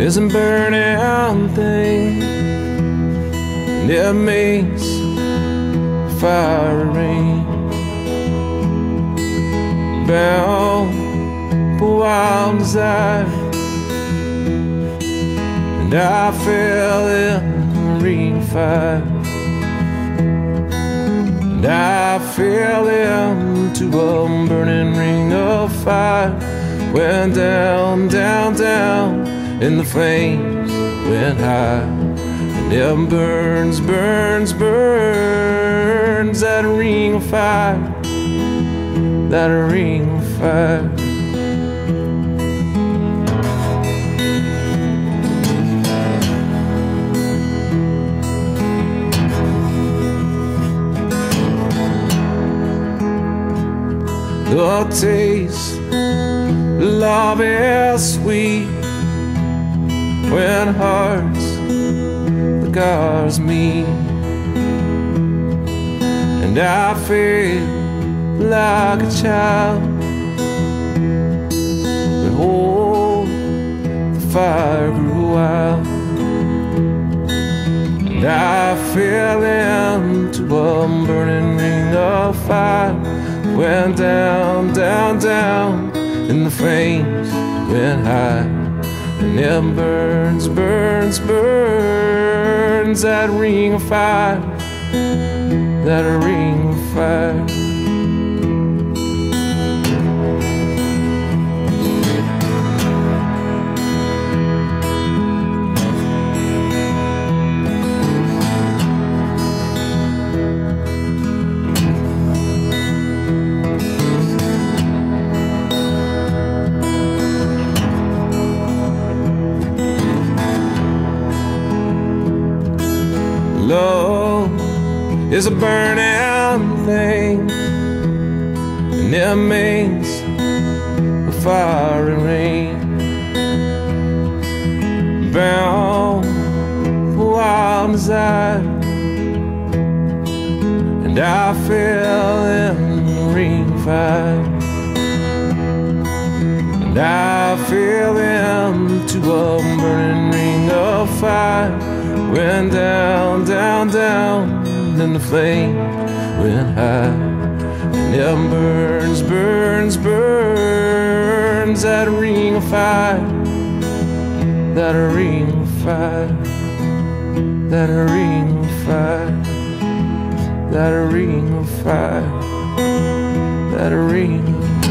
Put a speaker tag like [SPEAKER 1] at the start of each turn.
[SPEAKER 1] is a burning thing, it makes fire rain. Bound for wild desire, and I fell in ring fire. And I fell into a burning ring of fire. Went down, down, down, and the flames went high. And it burns, burns, burns that ring of fire. That ring of fire. The taste love is sweet when hearts the gods meet, and I feel like a child. But oh, the fire grew wild, and I fell into a burning ring of fire went down, down, down, and the flames went high. And it burns, burns, burns that ring of fire, that ring of fire. Is a burning thing, and it makes a fiery rain. Bound for wild desire, and I fell in the ring fire. And I feel fell into a burning ring of fire. Went down, down, down, and the flame went high. And it burns, burns, burns that ring of fire. That ring of fire. That ring of fire. That ring of fire. That ring of